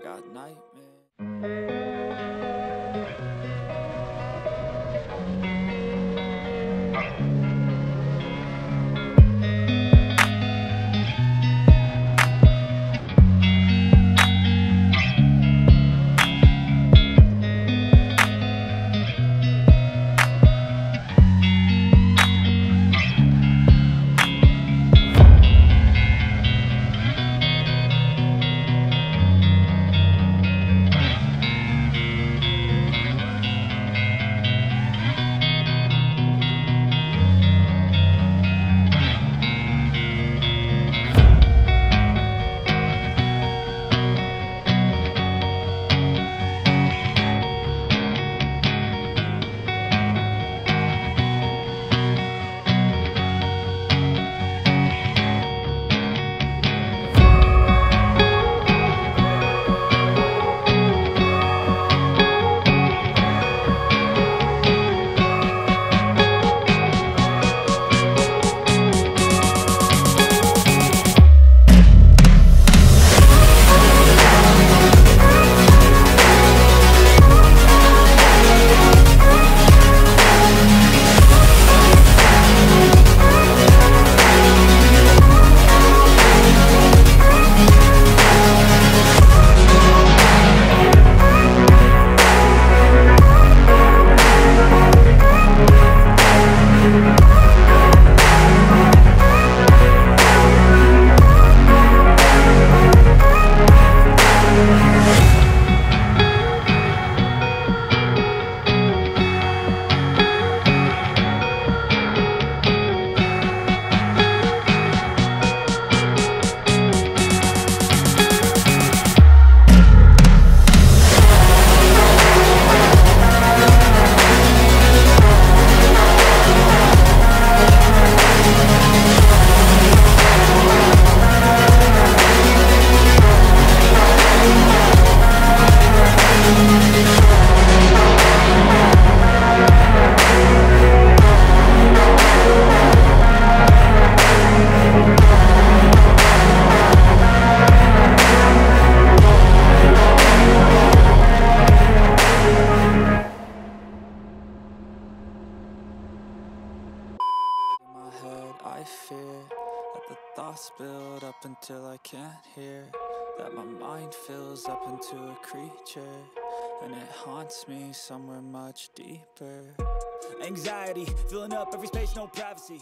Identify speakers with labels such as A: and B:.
A: got nightmares. I fear that the thoughts build up until I can't hear. That my mind fills up into a creature, and it haunts me somewhere much deeper.
B: Anxiety, filling up every space, no privacy.